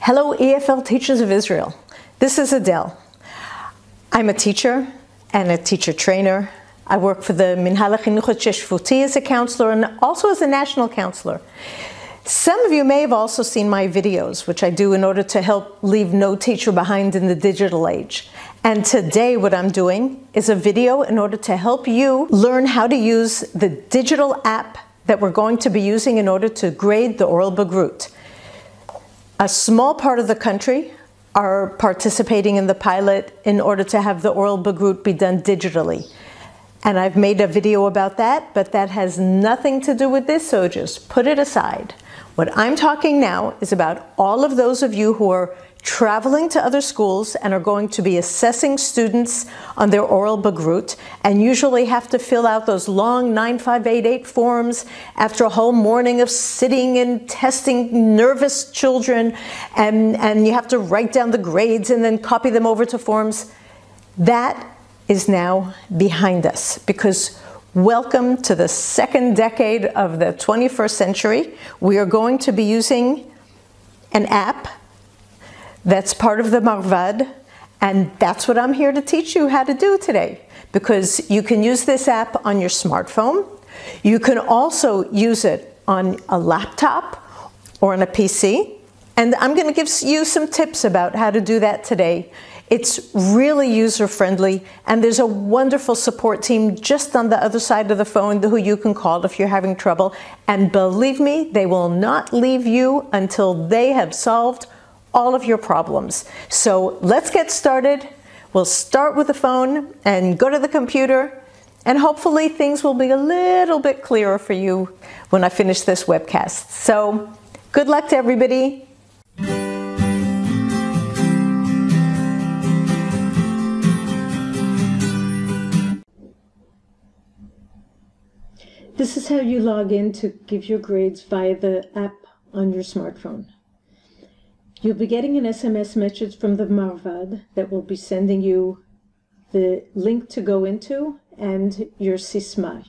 Hello, EFL Teachers of Israel. This is Adele. I'm a teacher and a teacher trainer. I work for the Minhal HaChinuch Sheshvuti as a counselor and also as a national counselor. Some of you may have also seen my videos, which I do in order to help leave no teacher behind in the digital age. And today what I'm doing is a video in order to help you learn how to use the digital app that we're going to be using in order to grade the oral bagrut. A small part of the country are participating in the pilot in order to have the oral bagrut be done digitally. And I've made a video about that, but that has nothing to do with this, so just put it aside. What I'm talking now is about all of those of you who are traveling to other schools and are going to be assessing students on their oral bagrut and usually have to fill out those long 9588 forms after a whole morning of sitting and testing nervous children and, and you have to write down the grades and then copy them over to forms. That is now behind us because welcome to the second decade of the 21st century. We are going to be using an app that's part of the Marvad, and that's what I'm here to teach you how to do today. Because you can use this app on your smartphone. You can also use it on a laptop or on a PC. And I'm going to give you some tips about how to do that today. It's really user friendly, and there's a wonderful support team just on the other side of the phone who you can call if you're having trouble. And believe me, they will not leave you until they have solved all of your problems. So let's get started. We'll start with the phone and go to the computer, and hopefully things will be a little bit clearer for you when I finish this webcast. So good luck to everybody. This is how you log in to give your grades via the app on your smartphone. You'll be getting an SMS message from the Marvad that will be sending you the link to go into and your Sisma.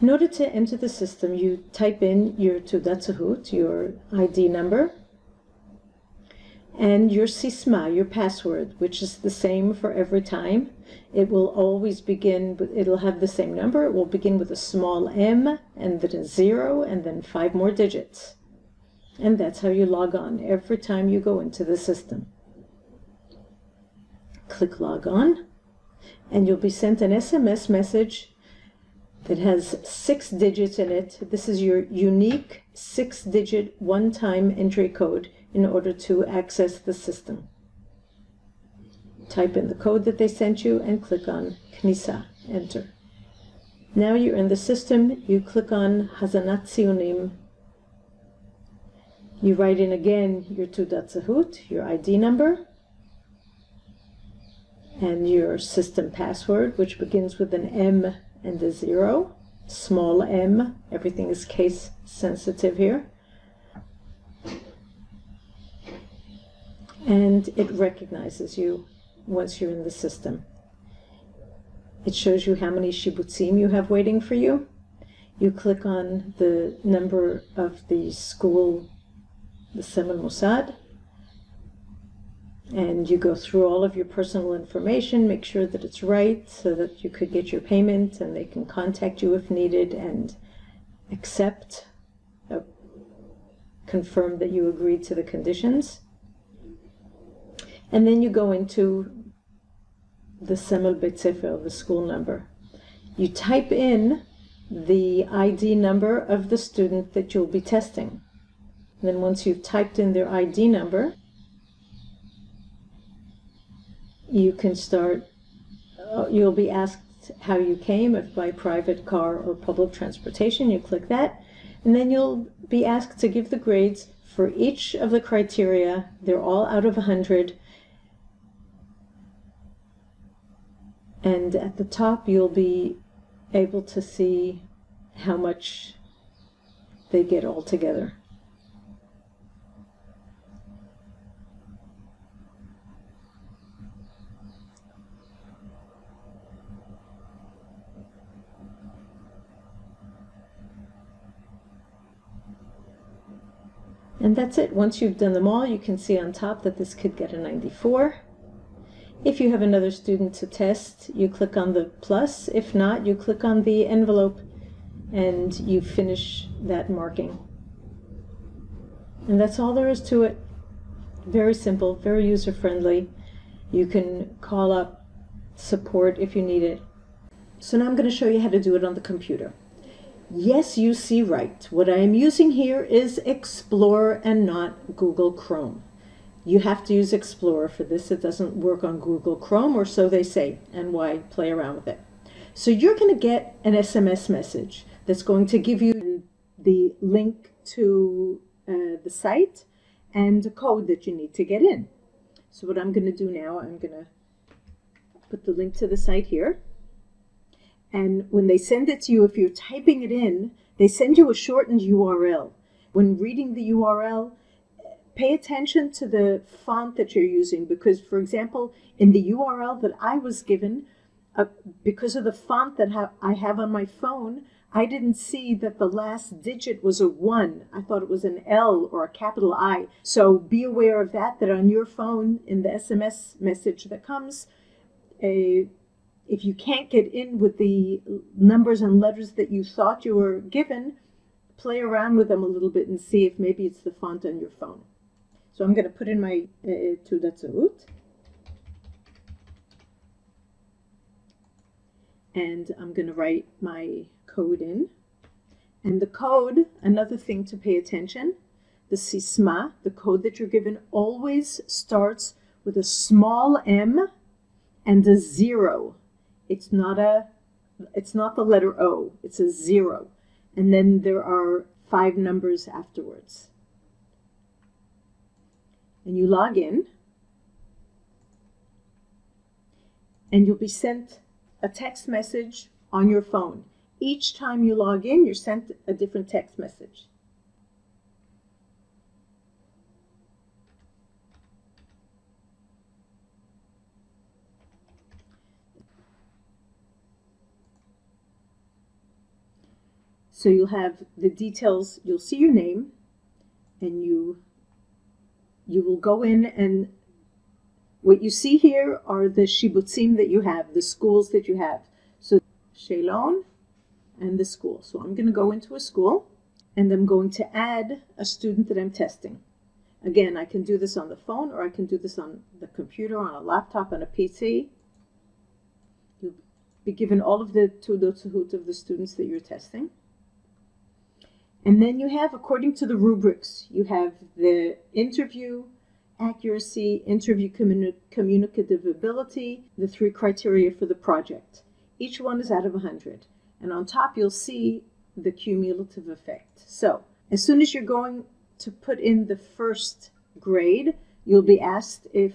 In order to enter the system, you type in your Teudat Zehut, your ID number, and your Sisma, your password, which is the same for every time. It will always begin, it'll have the same number. It will begin with a small m, and then a zero, and then five more digits. And that's how you log on every time you go into the system. Click log on and you'll be sent an SMS message that has six digits in it. This is your unique six digit one time entry code in order to access the system. Type in the code that they sent you and click on Knisa, enter. Now you're in the system, you click on Hazanat Sionim you write in again your Zehut, your ID number, and your system password, which begins with an M and a zero, small m. Everything is case sensitive here. And it recognizes you once you're in the system. It shows you how many shibutzim you have waiting for you. You click on the number of the school the Semel Mossad, and you go through all of your personal information, make sure that it's right so that you could get your payment and they can contact you if needed and accept, uh, confirm that you agreed to the conditions. And then you go into the Semel Beit the school number. You type in the ID number of the student that you'll be testing. Then once you've typed in their ID number, you can start, uh, you'll be asked how you came, if by private car or public transportation, you click that, and then you'll be asked to give the grades for each of the criteria. They're all out of 100. And at the top, you'll be able to see how much they get all together. And that's it. Once you've done them all, you can see on top that this could get a 94. If you have another student to test, you click on the plus. If not, you click on the envelope and you finish that marking. And that's all there is to it. Very simple, very user friendly. You can call up support if you need it. So now I'm going to show you how to do it on the computer. Yes, you see right. What I am using here is Explorer and not Google Chrome. You have to use Explorer for this. It doesn't work on Google Chrome, or so they say, and why play around with it. So you're going to get an SMS message that's going to give you the link to uh, the site and the code that you need to get in. So what I'm going to do now, I'm going to put the link to the site here. And when they send it to you, if you're typing it in, they send you a shortened URL. When reading the URL, pay attention to the font that you're using because, for example, in the URL that I was given, uh, because of the font that ha I have on my phone, I didn't see that the last digit was a 1. I thought it was an L or a capital I. So be aware of that, that on your phone, in the SMS message that comes, a, if you can't get in with the numbers and letters that you thought you were given, play around with them a little bit and see if maybe it's the font on your phone. So I'm going to put in my uh, Teudat And I'm going to write my code in. And the code, another thing to pay attention, the sisma, the code that you're given, always starts with a small m and a zero. It's not a, it's not the letter O, it's a zero. And then there are five numbers afterwards and you log in and you'll be sent a text message on your phone. Each time you log in, you're sent a different text message. So you'll have the details, you'll see your name, and you you will go in and what you see here are the shibutzim that you have, the schools that you have. So Shalon and the school. So I'm going to go into a school and I'm going to add a student that I'm testing. Again, I can do this on the phone or I can do this on the computer, on a laptop, on a PC. You'll be given all of the Zehut of the students that you're testing. And then you have, according to the rubrics, you have the interview accuracy, interview communi communicative ability, the three criteria for the project. Each one is out of 100. And on top, you'll see the cumulative effect. So as soon as you're going to put in the first grade, you'll be asked if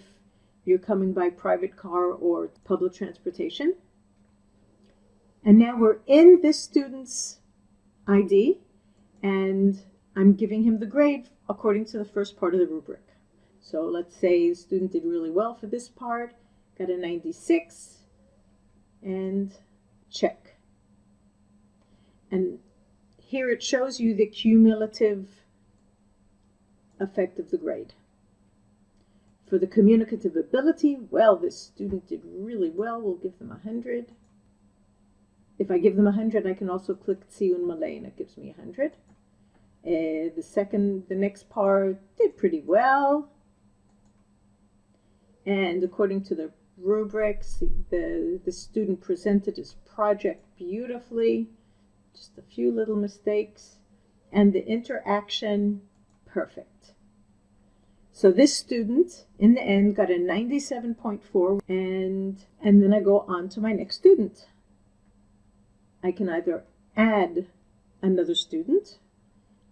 you're coming by private car or public transportation. And now we're in this student's ID and I'm giving him the grade according to the first part of the rubric. So let's say the student did really well for this part, got a 96, and check. And here it shows you the cumulative effect of the grade. For the communicative ability, well, this student did really well. We'll give them 100. If I give them 100, I can also click Tziyun Malay, and it gives me 100. Uh, the second, the next part did pretty well. And according to the rubrics, the, the student presented his project beautifully, just a few little mistakes, and the interaction, perfect. So this student, in the end, got a 97.4, and, and then I go on to my next student. I can either add another student,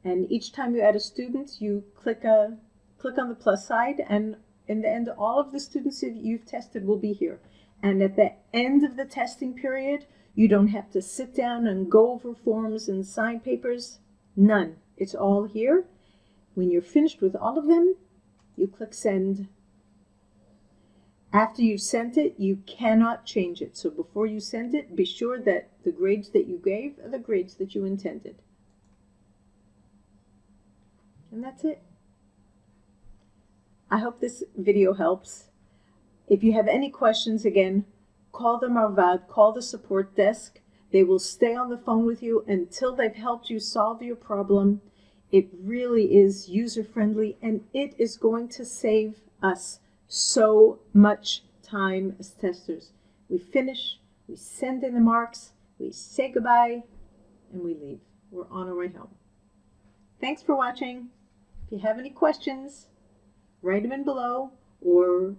and each time you add a student, you click a click on the plus side, and in the end, all of the students that you've tested will be here. And at the end of the testing period, you don't have to sit down and go over forms and sign papers. None. It's all here. When you're finished with all of them, you click send. After you've sent it, you cannot change it. So before you send it, be sure that the grades that you gave are the grades that you intended. And that's it. I hope this video helps. If you have any questions, again, call the Marvad, call the support desk. They will stay on the phone with you until they've helped you solve your problem. It really is user friendly and it is going to save us so much time as testers. We finish, we send in the marks, we say goodbye, and we leave. We're on our way home. Thanks for watching. If you have any questions, write them in below or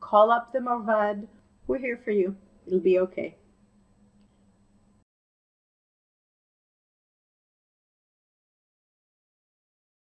call up the Marvad. We're here for you. It'll be okay.